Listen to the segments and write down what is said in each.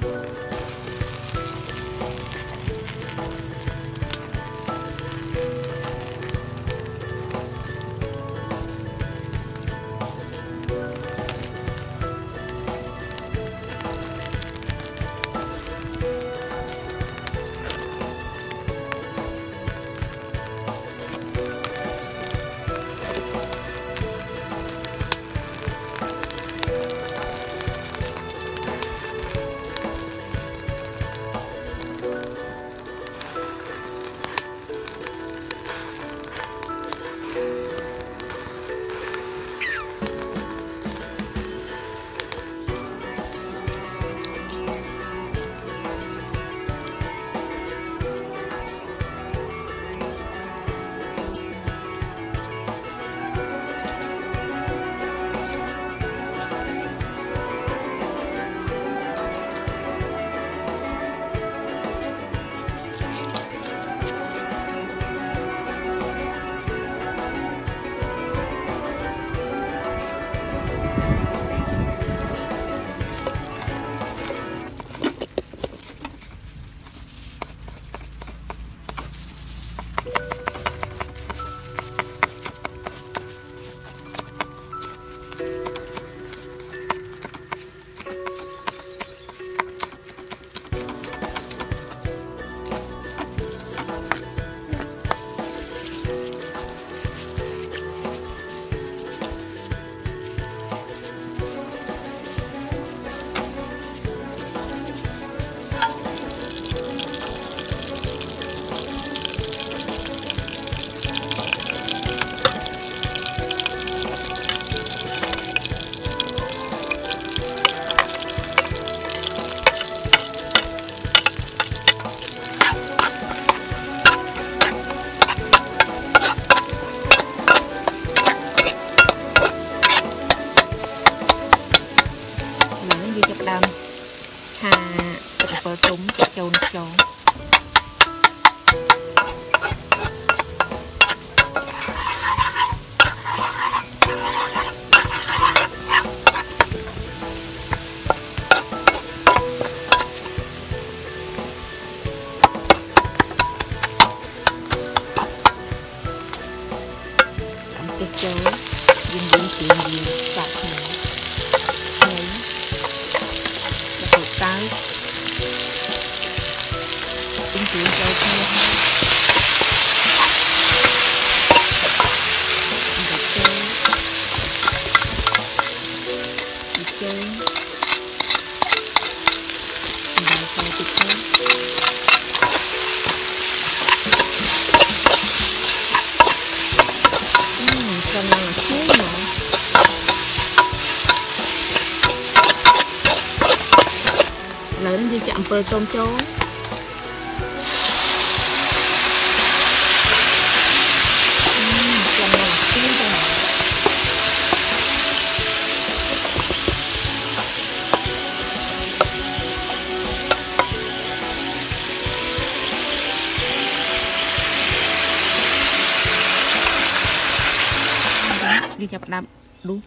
Thank you. ឆាទឹកអំពិលទុំចាក់ចូលនេះចូល chơi một chơi thịt thơm Ừm, lớn đi chạm bờ trông chó វាចាប់ផ្ដើមដុះ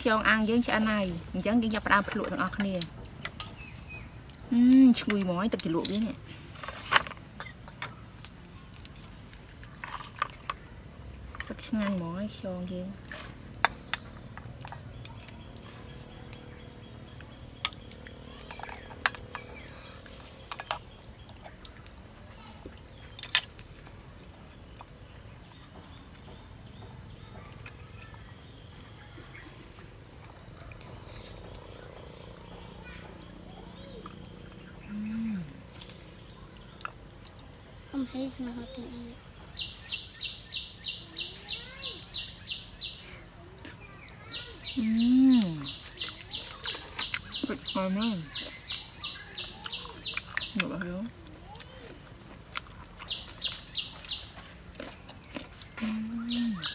ខ្យងអាំងយើងឆ្អិនហើយអញ្ចឹងយើងចាប់ផ្ដើមភ្លក់ទាំងអស់គ្នាអឺឈ្ងុយហ្មងទឹកជ្រលក់វានេះទឹកឆ្ងាញ់ហ្មងហើយខ្យងយើង Om Hayes na hotin iyo. Mmm. Good morning. Ano ba? Mmm.